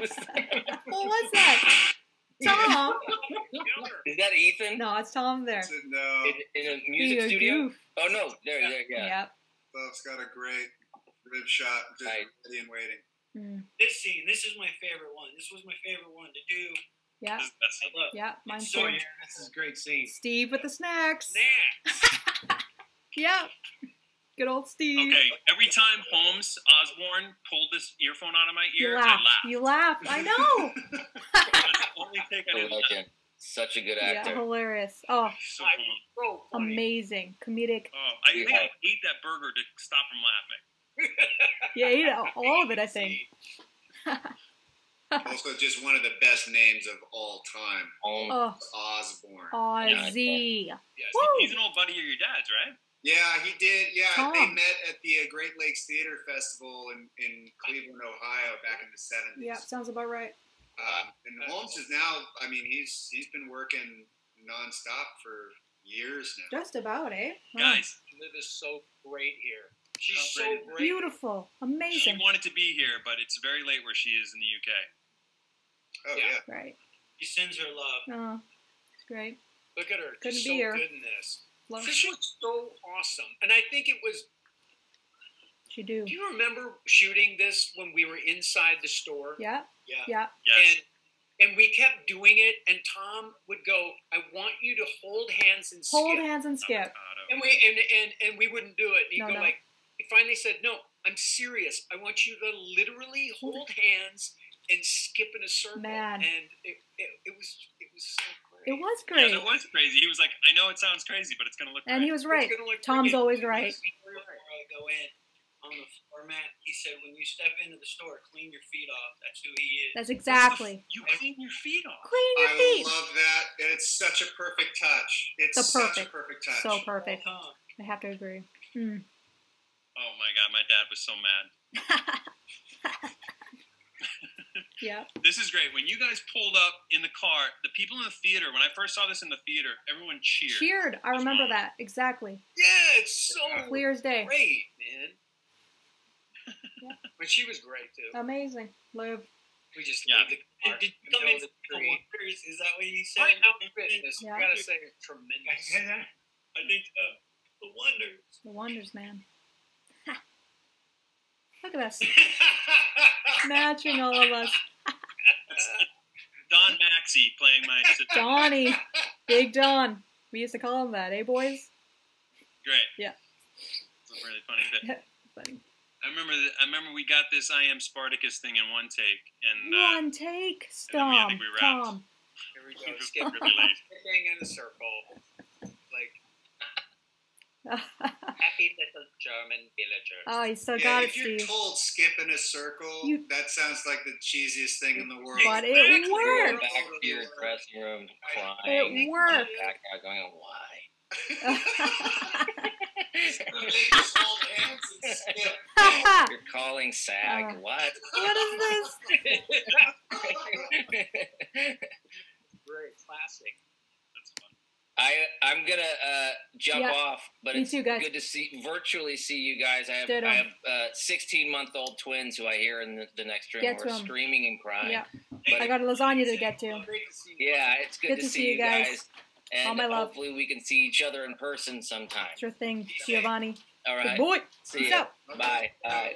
was that? What was that? Tom? Is that Ethan? No, it's Tom there. That's it, no, In, in a You music a studio? goof. Oh no, there, there, yeah. Yep. Buff's got a great rib shot, just Right. ready and waiting. Mm. This scene, this is my favorite one. This was my favorite one to do. Yeah. This is the best I scene. Yeah. Mine It's too. so This is a great scene. Steve with the snacks. Nah. Yeah. Good old Steve. Okay, every time Holmes Osborne pulled this earphone out of my You ear, I laugh. laughed. You laugh. I know. Only take I I didn't like Such a good actor. yeah. Hilarious. Oh, So I funny. so funny. amazing. Comedic. Oh, I think I ate that burger to stop from laughing. Yeah, he ate all of it, I think. Also, just one of the best names of all time, Holmes. Oh, Osborne. Ozzy. Yes. He's an old buddy of your dad's, right? Yeah, he did. Yeah, Tom. they met at the uh, Great Lakes Theater Festival in, in Cleveland, Ohio, back in the seventies. Yeah, sounds about right. Um, and Holmes is now. I mean, he's he's been working nonstop for years now. Just about, eh? Wow. Guys, Liv is so great here. She's Oh, so great. great. Beautiful. Amazing. She wanted to be here, but it's very late where she is in the UK. Oh Yeah. yeah. Right. She sends her love. Oh, it's great. Look at her. Couldn't She's be so here. good in this. Love This was so awesome. And I think it was she do. do you remember shooting this when we were inside the store? Yeah, Yeah. yeah. Yes. And and we kept doing it and Tom would go, I want you to hold hands and Hold skip. hands and skip. And we and, and and we wouldn't do it. And he'd No, go no. like he finally said, No, I'm serious. I want you to literally hold hands and skip in a circle. Man. And it, it, it was it was so great. It was Yeah, great. that was crazy. He was like, I know it sounds crazy, but it's going to look And he was right. It's look Tom's always right. I go in on the floor mat, he said, "When you step into the store, clean your feet off. That's who he is." That's exactly. You clean your feet off. Clean your I feet. I love that. And it's such a perfect touch. It's So such perfect. a perfect touch. So perfect. Tom. I have to agree. Mm. Oh my god, my dad was so mad. Yeah. This is great. When you guys pulled up in the car, the people in the theater, when I first saw this in the theater, everyone cheered. Cheered. I remember that exactly. Yeah, it's so Clear as day. great, man. Yeah. But she was great too. Amazing. Liv. We just Yeah. leave the car. Did you come Know in the for wonders? Is that what you said? My outfit in Yeah. I gotta say, is tremendous. I think uh, the wonders. The wonders, man. Look at us. Matching all of us. Don playing my sister. Donnie. Big Don. We used to call him that, eh, boys? Great. Yeah. It's a really funny bit. Funny. I remember. The, I remember we got this I am Spartacus thing in one take, and uh, One take. and then we- I Stomp. think we wrapped. Tom. Here we go. Skip really late. in a circle. Like happy little German villagers. oh, you still yeah, got it, if you're Steve. told skip in a circle, You- that sounds like the cheesiest thing in the world. But it Exactly. Worked. back to your dressing room crying. It worked. Back out going, why? Make us hold hands and skip. You're calling SAG. Uh, what? what is this? Great classic. That's fun. I I'm gonna uh, jump Yeah, off, but me it's too, good to see virtually see you guys. I have Ditto. I have uh, 16 month old twins who I hear in the, the next room Get who are to 'em. screaming and crying. Yeah. But I got a lasagna to get to. Great to see you. yeah, it's good, to, see, you guys. And All my love. hopefully we can see each other in person sometime. Sure thing, Giovanni. All Good boy. See Peace ya. out. Bye. Bye.